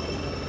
Stop.